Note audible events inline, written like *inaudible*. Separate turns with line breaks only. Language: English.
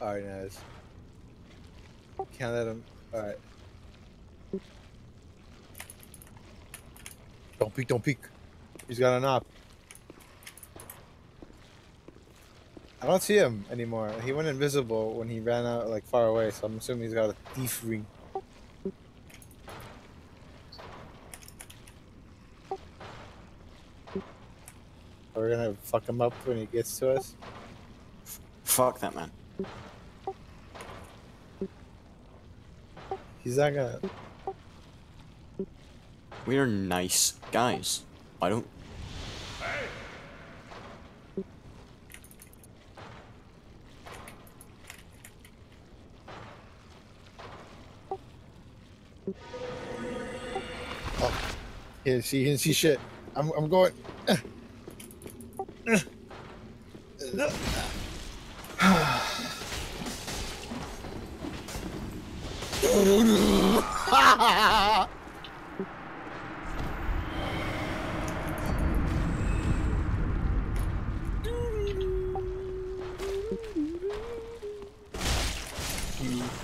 Alright, nice. Can't him. Alright. Don't peek, don't peek. He's got an op. I don't see him anymore. He went invisible when he ran out like far away, so I'm assuming he's got a thief ring. We're gonna fuck him up when he gets to us.
Fuck that man.
He's not gonna.
We are nice guys. I don't.
Oh, he didn't see, he didn't see shit. I'm, I'm going. *clears throat* Mm-hmm.